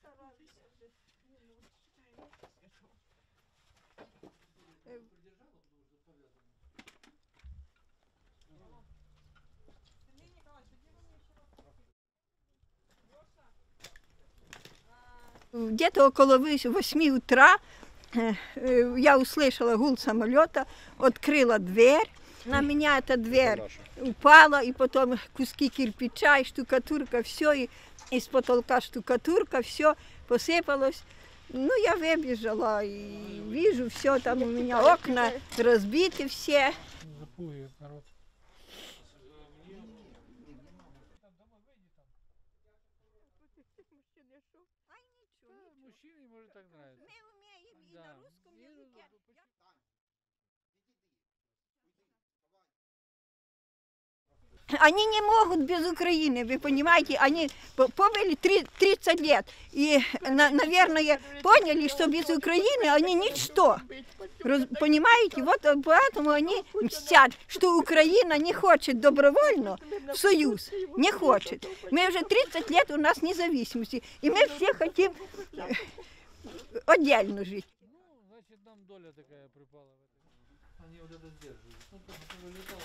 старалися вже. Ні, ну, чекай, я скажу. Е, Где-то около 8 утра э, э, я услышала гул самолета, открыла дверь. На меня эта дверь упала, и потом куски кирпича, и штукатурка, все, и из потолка штукатурка, все посыпалось. Ну, я выбежала и вижу, все там у меня окна разбиты все. Запугивает народ. Мужчине может так нравится. Да. И, ну, почему- Они не могут без Украины, вы понимаете, они по- побыли три- 30 лет и, на- наверное, поняли, что без Украины они ничто. Раз- понимаете, вот э, поэтому они мстят, что Украина не хочет добровольно в союз, не хочет. Мы уже 30 лет у нас независимости, и мы все хотим э, отдельно жить. Ну, значит, нам доля такая припала в этом. Они вот это сдерживают. Ну, то, что вылетал,